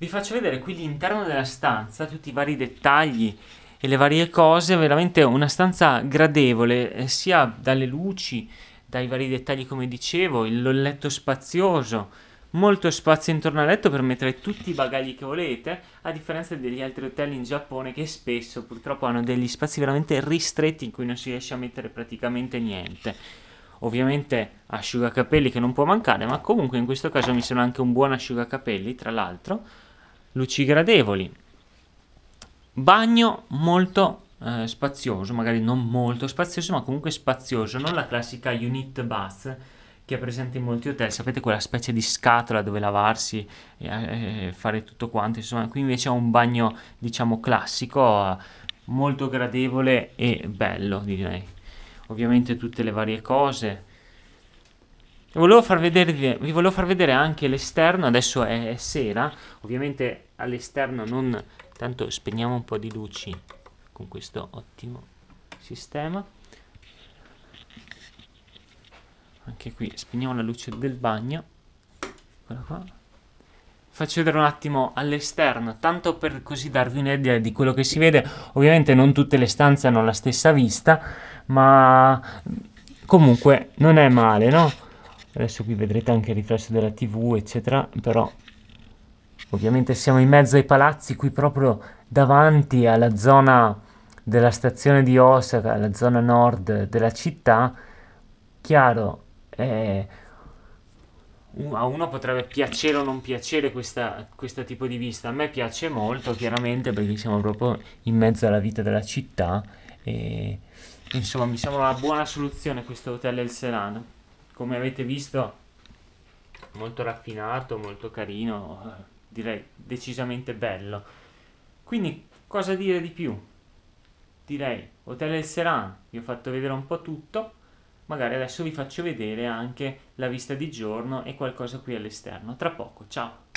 vi faccio vedere qui l'interno della stanza, tutti i vari dettagli e le varie cose, veramente una stanza gradevole, eh, sia dalle luci, dai vari dettagli come dicevo, il letto spazioso, molto spazio intorno al letto per mettere tutti i bagagli che volete, a differenza degli altri hotel in Giappone che spesso purtroppo hanno degli spazi veramente ristretti in cui non si riesce a mettere praticamente niente. Ovviamente asciugacapelli che non può mancare, ma comunque in questo caso mi sembra anche un buon asciugacapelli, tra l'altro. Luci gradevoli, Bagno molto eh, spazioso, magari non molto spazioso, ma comunque spazioso, non la classica unit bath che è presente in molti hotel, sapete quella specie di scatola dove lavarsi e eh, fare tutto quanto, insomma, qui invece è un bagno diciamo classico, molto gradevole e bello direi. Ovviamente tutte le varie cose. Volevo vedere, vi volevo far vedere anche l'esterno, adesso è sera, ovviamente all'esterno non Intanto spegniamo un po' di luci con questo ottimo sistema. Anche qui spegniamo la luce del bagno. Eccola qua. Faccio vedere un attimo all'esterno, tanto per così darvi un'idea di quello che si vede. Ovviamente non tutte le stanze hanno la stessa vista, ma comunque non è male, no? Adesso qui vedrete anche il riflesso della TV, eccetera, però Ovviamente siamo in mezzo ai palazzi, qui proprio davanti alla zona della stazione di Osaka, la zona nord della città. Chiaro, eh, a uno potrebbe piacere o non piacere questo tipo di vista. A me piace molto, chiaramente, perché siamo proprio in mezzo alla vita della città. E insomma, mi sembra una buona soluzione questo hotel El Serano. Come avete visto, molto raffinato, molto carino direi decisamente bello. Quindi cosa dire di più? Direi Hotel El Seran, vi ho fatto vedere un po' tutto, magari adesso vi faccio vedere anche la vista di giorno e qualcosa qui all'esterno. Tra poco, ciao!